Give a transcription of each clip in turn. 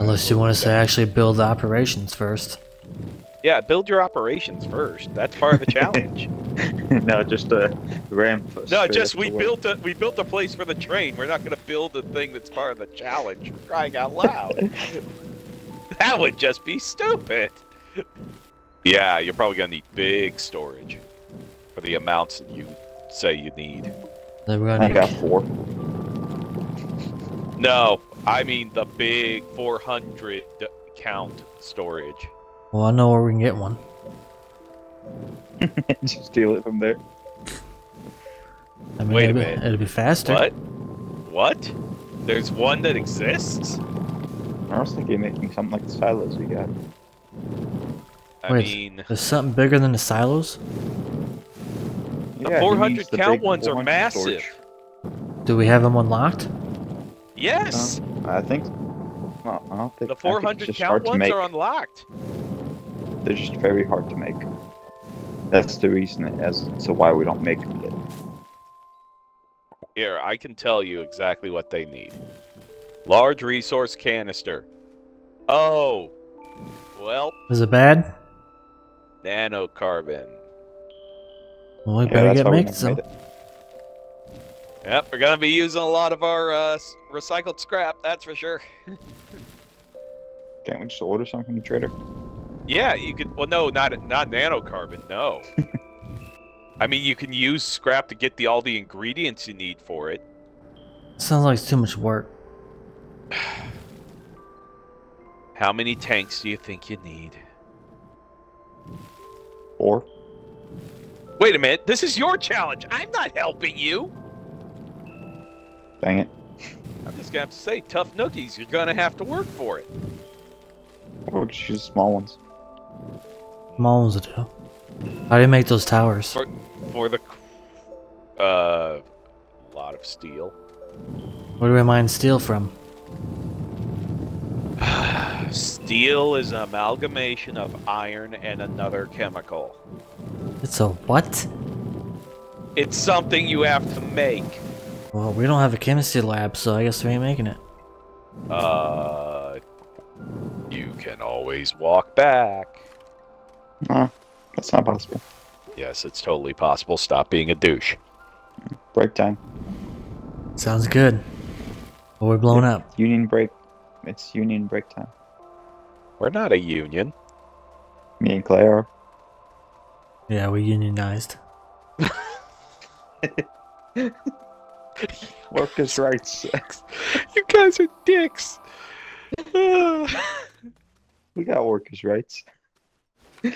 Unless you want us to actually build the operations first. Yeah, build your operations first. That's part of the challenge. no, just a ramp. no, just we built a we built a place for the train. We're not going to build a thing that's part of the challenge. We're crying out loud. that would just be stupid. Yeah, you're probably going to need big storage for the amounts that you say you need. Then we're I gonna got need, four. No, I mean the big 400 count storage. well, I know where we can get one. just steal it from there. I mean, Wait a it'd, be- minute. it'd be faster. What? What? There's one that exists? I was thinking of making something like the silos we got. I Wait, mean, There's something bigger than the silos? the Yeah, 400 needs the count big ones are massive. storage. Do we have them unlocked? Yes, I think. Well, I don't think. the I think 400 count ones are unlocked. They're just very hard to make. That's the reason as to why we don't make them yet. Here, I can tell you exactly what they need. Large resource canister. Oh, well, Is it bad? nanocarbon. Well, we Yeah, better get how we making some. it. Yep, we're gonna be using a lot of our uh, recycled scrap. That's for sure. Can't we just order some from the trader? Yeah, you could. Well, no, not not nanocarbon. No. I mean, you can use scrap to get the all the ingredients you need for it. Sounds like it's too much work. How many tanks do you think you need? Four. Wait a minute. This is your challenge. I'm not helping you. Dang it, I'm just gonna have to say, tough nookies. You're gonna have to work for it. or just use small ones. Small ones will do. How do you make those towers? For for the uh, a lot of steel. Where do we mine steel from? Steel is an amalgamation of iron and another chemical. It's a what? It's something you have to make. Well, we don't have a chemistry lab, so I guess we ain't making it. Uh, you can always walk back. No, that's not possible. Yes, it's totally possible. Stop being a douche. Break time. Sounds good. Well, we're blown up. Union break. It's union break time. We're not a union. Me and Claire are. Yeah, we unionized. Workers' rights. You guys are dicks. we got workers' rights.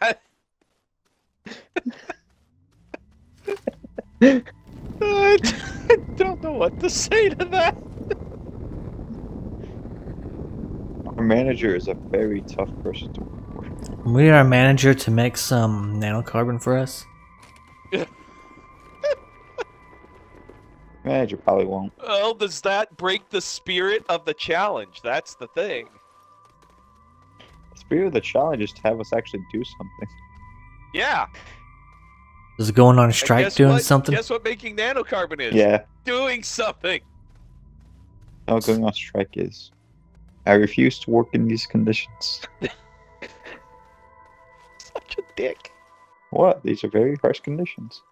I don't know what to say to that. Our manager is a very tough person to work for. We need our manager to make some nanocarbon for us. Eh, Manager probably won't. Well, does that break the spirit of the challenge? That's the thing. The spirit of the challenge is to have us actually do something. Yeah. Is it going on a strike doing what? something? Guess what making nanocarbon is? Yeah, Doing something. how going on strike is. I refuse to work in these conditions. Such a dick. What? These are very harsh conditions.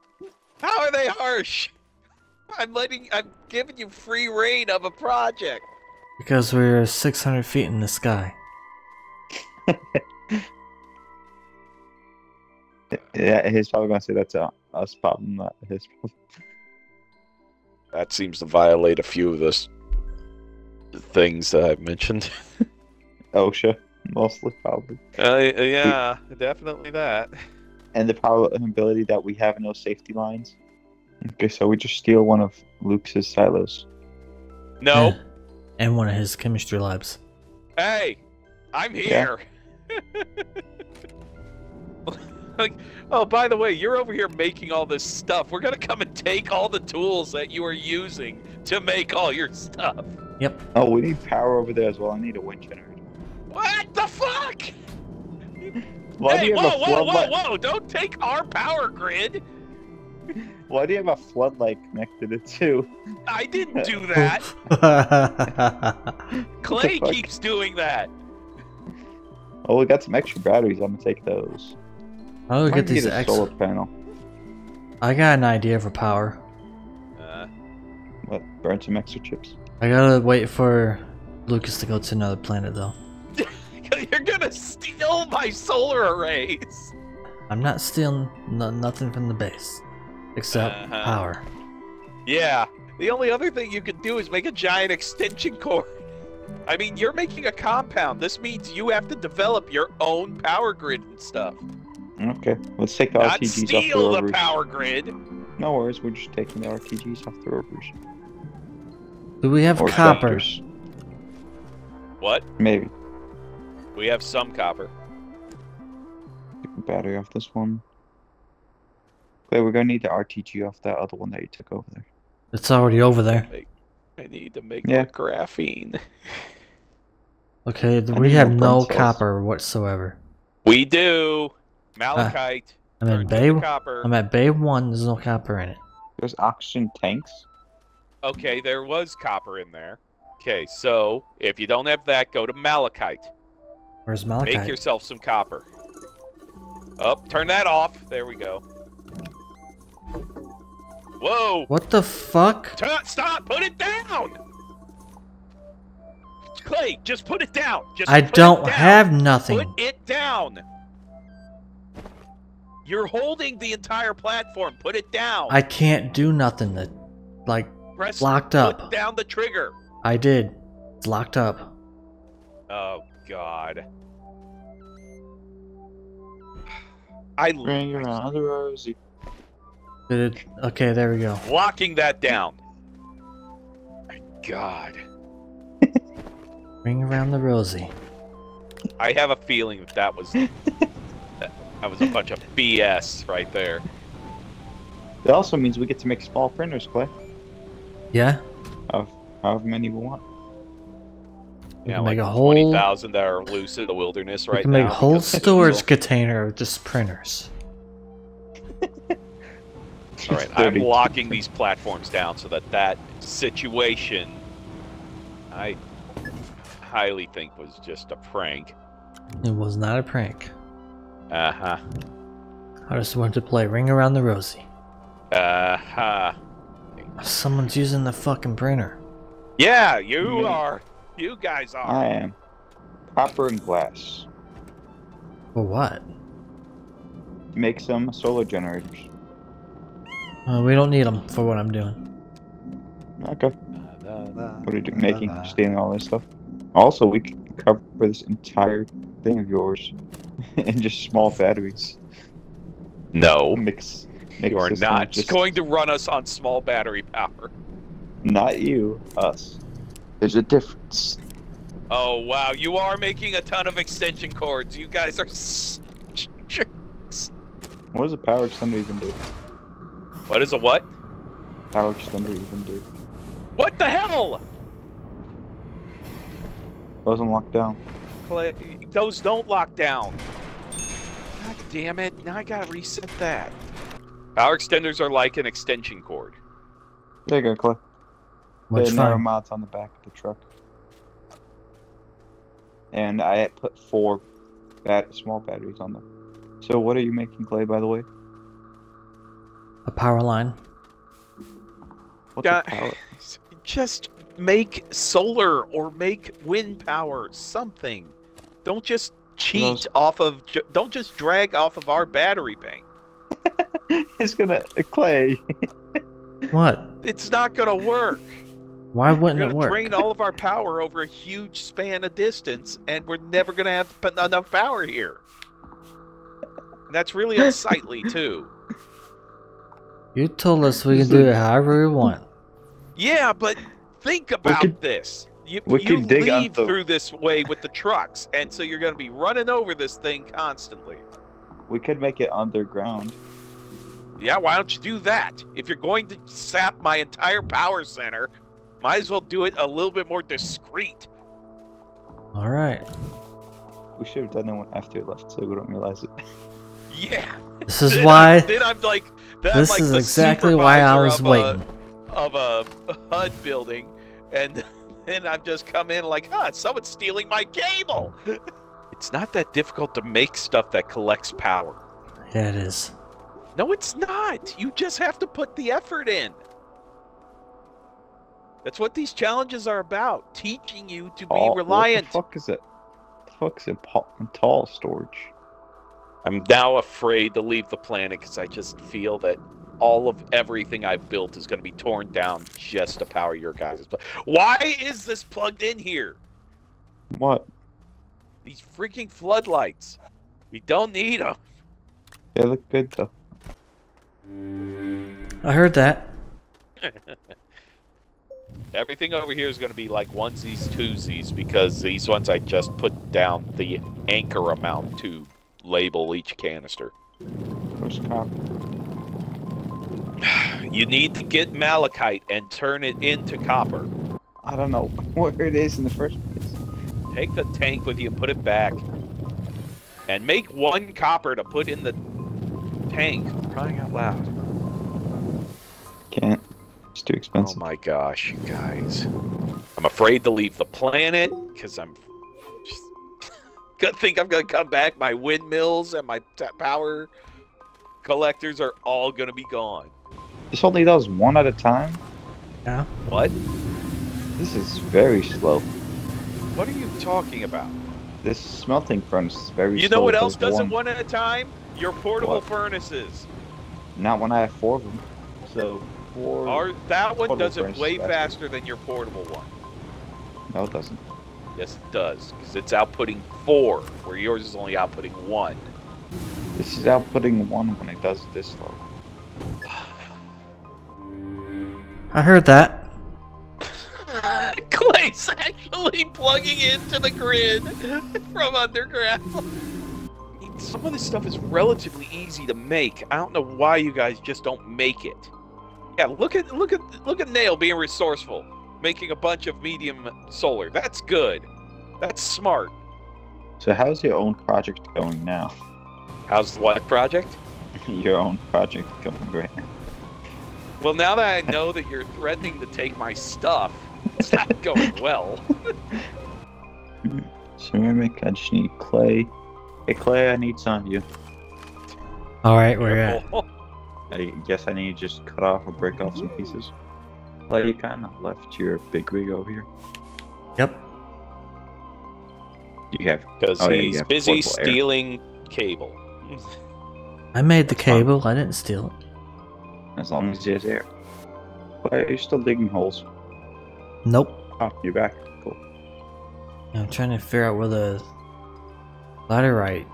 How are they harsh? I'm letting. I'm giving you free reign of a project. Because we're 600 feet in the sky. Yeah, he's probably gonna say that's a us problem, not his problem. That seems to violate a few of the things that I've mentioned. OSHA, mostly probably. Uh, yeah, definitely that. And the probability that we have no safety lines. Okay, so we just steal one of Luke's silos. No. Yeah. And one of his chemistry labs. Hey, I'm here. like, oh, by the way, you're over here making all this stuff. We're gonna come and take all the tools that you are using to make all your stuff. Yep. Oh, we need power over there as well. I need a wind generator. What the fuck? Why hey, do you whoa, have a whoa, whoa, floodlight? whoa! Don't take our power grid. Why Why do you have a floodlight connected to two? I didn't do that. Clay keeps doing that. Oh, we got some extra batteries. I'm gonna take those. I'll Might get these need a X. solar panel. I got an idea for power. Uh, What? Burn some extra chips. I gotta wait for Lucas to go to another planet though. you're gonna steal my solar arrays. I'm not stealing no, nothing from the base, except Uh-huh. power. Yeah. The only other thing you could do is make a giant extension cord. I mean, you're making a compound. This means you have to develop your own power grid and stuff. Okay, let's take the Not RTGs off the steal the power grid. No worries, we're just taking the RTGs off the rovers. Do we have Or copper? tractors. What? Maybe. We have some copper. Take the battery off this one. Clay, we're gonna need the RTG off that other one that you took over there. It's already over there. I need to make Yeah. more graphene. Okay, I we have no brain copper whatsoever. We do. Malachite. Ah, I'm in Bay. copper. I'm at Bay One. There's no copper in it. There's oxygen tanks. Okay, there was copper in there. Okay, so if you don't have that, go to malachite. Where's malachite? Make yourself some copper. Up, turn that off. There we go. Whoa! What the fuck? Tu- stop! Put it down! Clay, just put it down. Just I put it don't down. have nothing. Put it down. You're holding the entire platform. Put it down. I can't do nothing. That, like, Press. locked up. Put down the trigger. I did. It's locked up. Oh God. I Bring around the rosy. Did it? Okay, there we go. locking that down. My God. Ring around the rosy. I have a feeling that that was that, that was a bunch of BS right there. It also means we get to make small printers, Clay. Yeah. Of however many we want. We Yeah, can like make a twenty whole. thousand that are loose in the wilderness right We right can now. make a whole storage container of just printers. All right, I'm locking these platforms down so that that situation, I highly think was just a prank. It was not a prank. Uh huh. I just wanted to play Ring Around the Rosie. Uh huh. Someone's using the fucking printer. Yeah, you Me. are. You guys are. I am. Copper and glass. For what? Make some solar generators. Uh, we don't need them for what I'm doing. Okay. What are you do- making? Stealing all this stuff. Also, we can cover this entire thing of yours in just small batteries. No, Mix. mix you are not just- going to run us on small battery power. Not you. Us. There's a difference. Oh wow, you are making a ton of extension cords. You guys are. s- jerks. What does a power extender even do? What is a what? Power extender even do? What the hell? Doesn't lock down. Clay, those don't lock down. God damn it! Now I gotta reset that. Power extenders are like an extension cord. There you go, Clay. Which the narrow fine. mounts on the back of the truck. And I had put four bat- small batteries on them. So what are you making, Clay, by the way? A power line. What's Yeah. a power? Just make solar or make wind power, something. Don't just cheat Those- off of. Don't just drag off of our battery bank. it's gonna uh, Clay. What? It's not gonna work. Why We're wouldn't gonna it work? drain all of our power over a huge span of distance, and we're never gonna have p- enough power here. And that's really unsightly too. You told us we can do it however we want. Yeah, but think about could- this. You, we you could dig out leave the- through this way with the trucks, and so you're gonna be running over this thing constantly. We could make it underground. Yeah, why don't you do that? If you're going to sap my entire power center, might as well do it a little bit more discreet. All right. We should have done that one after it left, so we don't realize it. Yeah. This is Then why. I'm, then I'm like. Then I'm This like is exactly why I was of a- waiting. of a HUD building, and then I've just come in like, huh, someone's stealing my cable. it's not that difficult to make stuff that collects power. Yeah, it is. No, it's not. You just have to put the effort in. That's what these challenges are about, teaching you to be Tall- reliant. What the fuck is it? The fuck is it? Tall storage. I'm now afraid to leave the planet because I just feel that all of everything I've built is going to be torn down just to power your guys' pla- Why is this plugged in here? What? These freaking floodlights. We don't need them. They look good though. I heard that. Everything over here is going to be like onesies, twosies because these ones I just put down the anchor amount to label each canister. First cop. You need to get malachite and turn it into copper. I don't know where it is in the first place. Take the tank with you put it back. And make one copper to put in the tank. Crying out loud. Can't. It's too oh expensive. Oh my gosh, you guys. I'm afraid to leave the planet because I'm. Just... Good thing I'm going to come back. My windmills and my t- power collectors are all going to be gone. This only does one at a time. Yeah. What? This is very slow. What are you talking about? This smelting furnace is very slow. You slow. know what else does it one. one at a time? Your portable What? furnaces. Not when I have four of them. So four. Our, that one does it way faster. faster than your portable one. No, it doesn't. Yes, it does, because it's outputting four, where yours is only outputting one. This is outputting one when it does this slow. I heard that. Clay's actually plugging into the grid from underground. Some of this stuff is relatively easy to make. I don't know why you guys just don't make it. Yeah, look at look at look at Nail being resourceful, making a bunch of medium solar. That's good. That's smart. So how's your own project going now? How's the what project? your own project going right now? Well, now that I know that you're threatening to take my stuff, it's not going well. Ceramic, I just need clay. Hey Clay, I need some of you. All right, we're at. I guess I need to just cut off or break off some pieces. Clay, you kind of left your big rig over here. Yep. You have Because Oh, he's you have busy portable air. stealing cable. I made the cable. I didn't steal it. as long as there's air. Clay, are you still digging holes? Nope. Oh, you're back. Cool. I'm trying to figure out where the laterite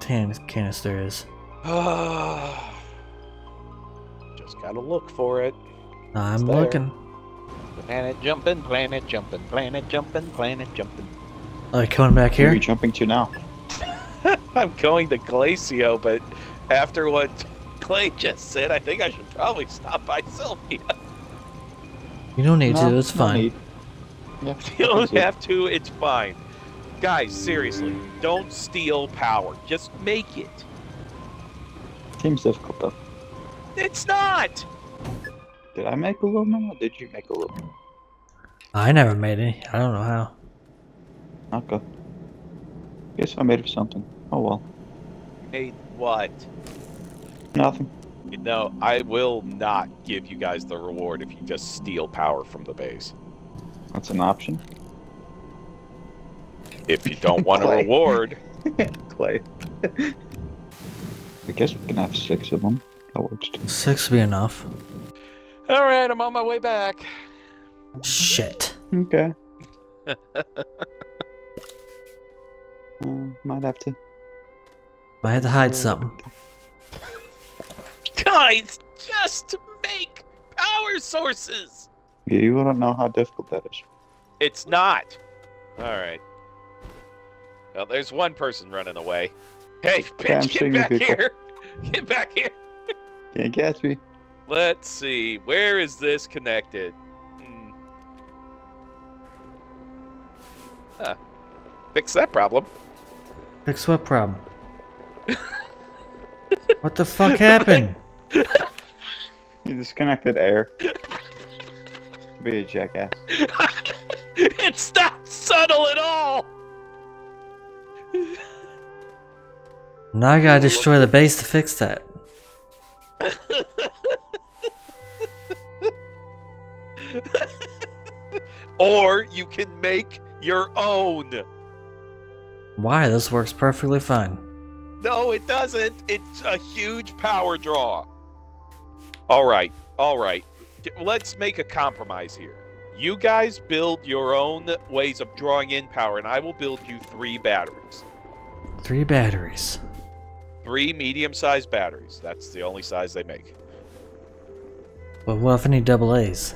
tan canister is. Just gotta look for it. I'm there. looking. Planet jumping, planet jumping, planet jumping, planet jumping. Oh, coming back here. Where are here? you jumping to now? I'm going to Glacio, but after what Clay just said, I think I should probably stop by Sylva. You don't need No, to. It's fine. need. Yeah, You don't that's have to, it's fine. Guys, seriously, don't steal power. Just make it. Seems difficult though. It's not! Did I make a aluminum or did you make a aluminum? I never made any. I don't know how. Okay. Guess I made of something. Oh well. Made what? Nothing. You know, I will not give you guys the reward if you just steal power from the base. That's an option. If you don't want a reward, Clay. I guess we can have six of them. That works too. Six would be enough. All right, I'm on my way back. Shit. Okay. uh, might have to. I had to hide something. Guys, just make power sources. You don't know how difficult that is. It's not. All right. Well, there's one person running away. Hey, Okay, I'm get back here! Get back here! Can't catch me. Let's see. Where is this connected? Hmm. Huh. Fix that problem. Fix what problem? What the fuck happened? You disconnected air. Be a jackass. it's not subtle at all. Now I gotta destroy the base to fix that. Or you can make your own. Why? This works perfectly fine. No, it doesn't. It's a huge power draw. All right, all right. Let's make a compromise here. You guys build your own ways of drawing in power, and I will build you three batteries. Three batteries. Three medium-sized batteries. That's the only size they make. But what if I need double A's?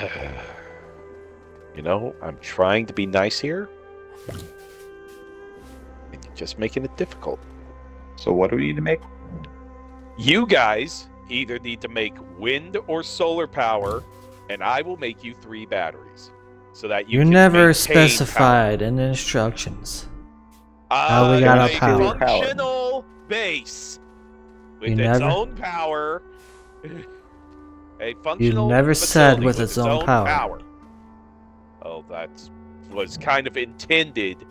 you know, I'm trying to be nice here. And you're just making it difficult. So what do we need to make? You guys either need to make wind or solar power, and I will make you three batteries. So that you You, can never maintain specified in the instructions. power. how we got Uh, our a power. functional base with You its never- own power. A functional never said facility with its own power. Oh, that was kind of intended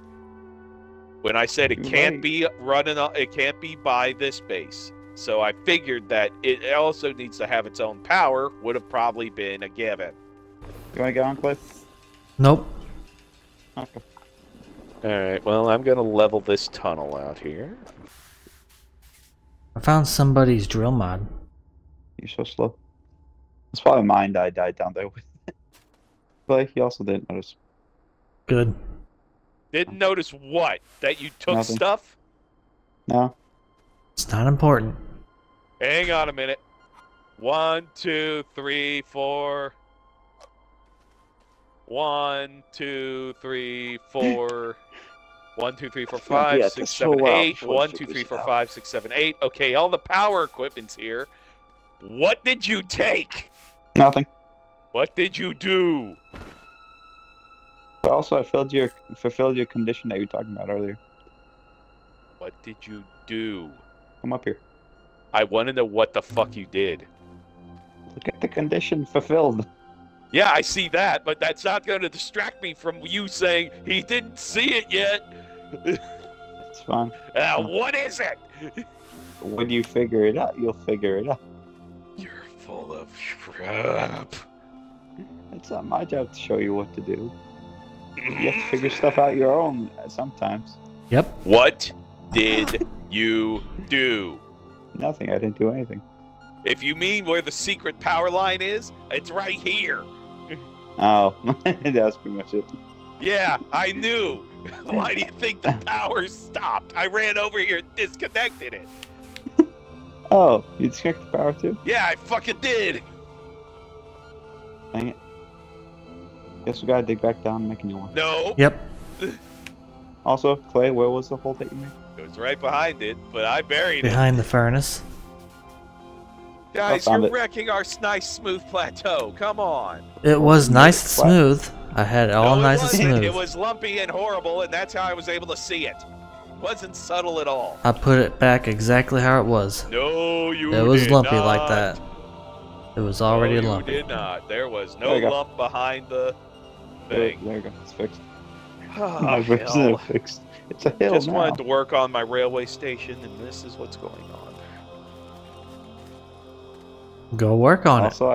when I said it Too can't late. be running. It can't be by this base. So I figured that it also needs to have its own power. Would have probably been a given. You wanna get on, Cliff? Nope. Okay. All right. Well, I'm gonna level this tunnel out here. I found somebody's drill mod. You're so slow. It's probably mine that I died down there with. but he also didn't notice. Good. Didn't notice what that you took Nothing. stuff. No? It's not important. Hang on a minute. One, two, three, four. One, two, three, four. One, two, three, four, five, Yeah, six, just seven, chill eight. before One, you two, figure three, this four, out. five, six, seven, eight. Okay, all the power equipment's here. What did you take? Nothing. What did you do? But also, I filled your fulfilled your condition that you were talking about earlier. What did you do? Come up here. I want to know what the fuck you did. Look at the condition fulfilled. Yeah, I see that, but that's not going to distract me from you saying he didn't see it yet. It's fine. Uh, what is it? When you figure it out, you'll figure it out. You're full of crap. It's not my job to show you what to do. You have to figure stuff out your own uh, sometimes. Yep. What did you do? Nothing. I didn't do anything. If you mean where the secret power line is, it's right here. Oh, that's pretty much it. Yeah, I knew. Why do you think the power stopped? I ran over here and disconnected it. Oh, you disconnected the power too? Yeah, I fucking did. Dang it. Guess we gotta dig back down and make a new one. No, Yep. Also, Clay, where was the hole that you made? it was right behind it, but I buried it. Behind the furnace. Guys, you're it. wrecking our nice smooth plateau. Come on. It was nice and smooth. I had it all No, it nice and wasn't. smooth. It was lumpy and horrible, and that's how I was able to see it. Wasn't subtle at all. I put it back exactly how it was. No, you It was lumpy not. like that. It was already no, you lumpy. did not. There was no you go. lump behind the thing. there you go. It's fixed. Oh, No, it's hell. fixed. It's a hill Just now. wanted to work on my railway station, and this is what's going on. Go work on it. also,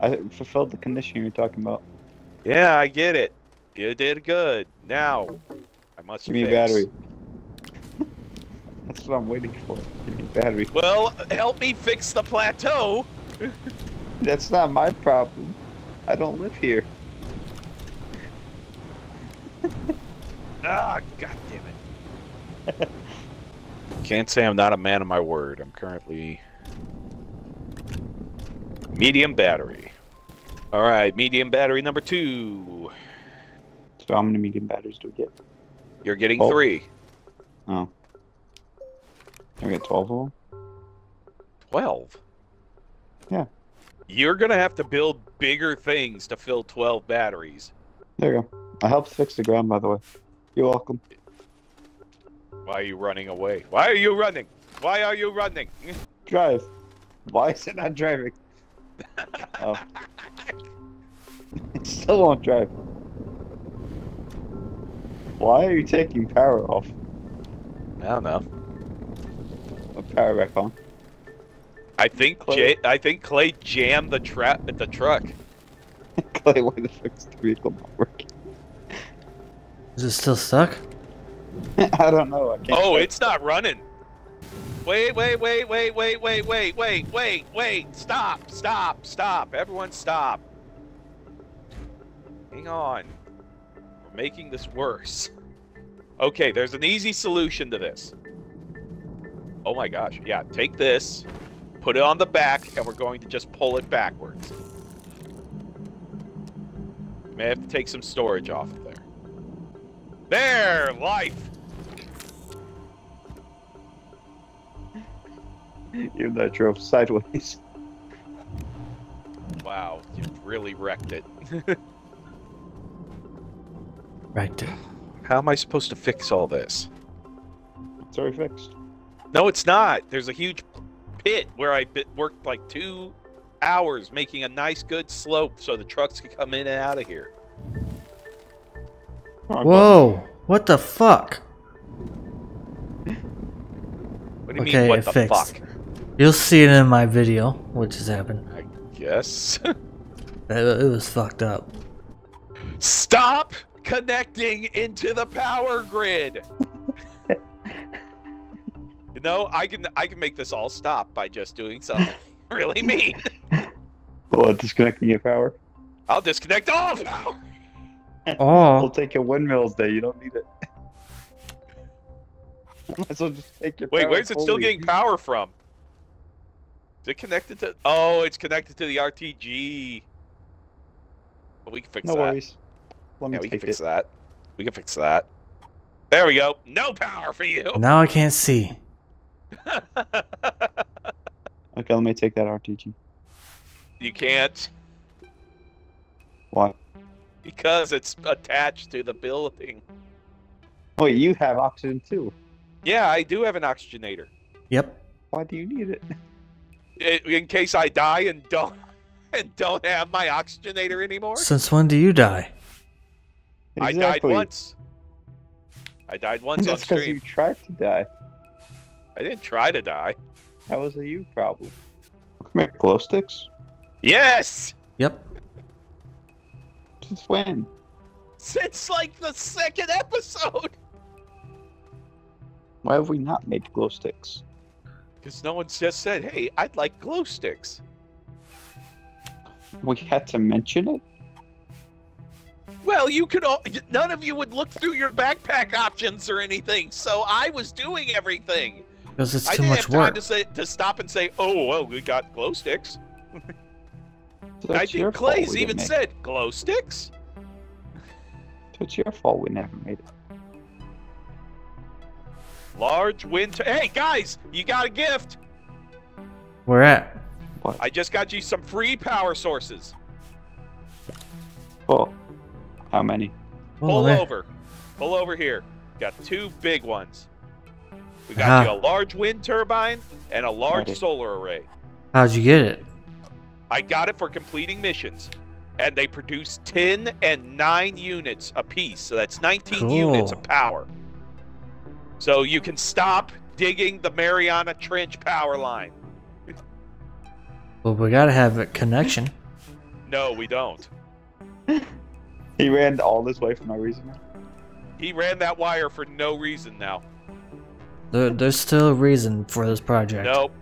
I, I fulfilled the condition you were talking about. Yeah, I get it. You did good. Now, I must Give me a battery. That's what I'm waiting for. Give me battery. Well, help me fix the plateau. That's not my problem. I don't live here. Ah, god damn it. Can't say I'm not a man of my word. I'm currently medium battery. All right, medium battery number two. So how many medium batteries do we get? You're getting Oh. three. Oh. Can we get 12 of them? Twelve. Yeah. You're gonna have to build bigger things to fill twelve batteries. There you go. I helped fix the ground, by the way. You're welcome. Why are you running away? Why are you running? Why are you running? Drive. Why is it not driving? Oh. It still won't drive. Why are you taking power off? I don't know. Put power back on. I think Clay- Jay, I think Clay jammed the trap at the truck. Clay, why the fuck is the vehicle not working? Is it still stuck? I don't know. I can't Oh, tell. it's not running. Wait, wait, wait, wait, wait, wait, wait, wait, wait, wait. Stop, stop, stop. Everyone stop. Hang on. We're making this worse. Okay, there's an easy solution to this. Oh my gosh. Yeah, take this, put it on the back, and we're going to just pull it backwards. May have to take some storage off of there. There, life. Even though I drove sideways. Wow, you really wrecked it. Right there. How am I supposed to fix all this? It's already fixed. No, it's not. There's a huge pit where I bit, worked like two hours making a nice, good slope so the trucks could come in and out of here. Oh, Whoa! What the fuck? What do you Okay, mean, what it the fixed. fuck? You'll see it in my video, which has happened. I guess. It, it was fucked up. Stop connecting into the power grid. You know, I can I can make this all stop by just doing something really mean. Well, disconnecting your power. I'll disconnect all power. We'll Oh, take your windmills day. You don't need it. Might as well just take your Wait, power where's it still getting power from? Is it connected to? Oh, it's connected to the RTG. But we can fix No that. worries. Let me Yeah, we can fix it. that. We can fix that. There we go. No power for you. now I can't see. Okay, let me take that RTG. you can't Why? because it's attached to the building. Wait, you have oxygen too. Yeah, I do have an oxygenator. Yep. Why do you need it? I- In case I die and don't and don't have my oxygenator anymore. Since when do you die? I died once. I died once on That's because you tried to die. I didn't try to die. That was a you problem. Make glow sticks. Yes! Yep. Since when? Since like the second episode! Why have we not made glow sticks? Because no one's just said, hey, I'd like glow sticks. We had to mention it. Well, you could all, none of you would look through your backpack options or anything, so I was doing everything. Because it's I too didn't much have time work. to say to stop and say, "Oh, well, we got glow sticks." So I think Clay's even make said, "Glow sticks." So it's your fault we never made it. Large wind. hey guys, you got a gift. Where at? I just got you some free power sources. Oh, how many? Pull there. over. Pull over here. Got two big ones. We got Ah. you a large wind turbine and a large Ready. solar array. How'd you get it? I got it for completing missions. And they produce 10 and 9 units apiece. So that's 19 units of power. So you can stop digging the Mariana Trench power line. Well, we gotta have a connection. No, we don't. He ran all this way for no reason. He ran that wire for no reason now. There, there's still a reason for this project. Nope.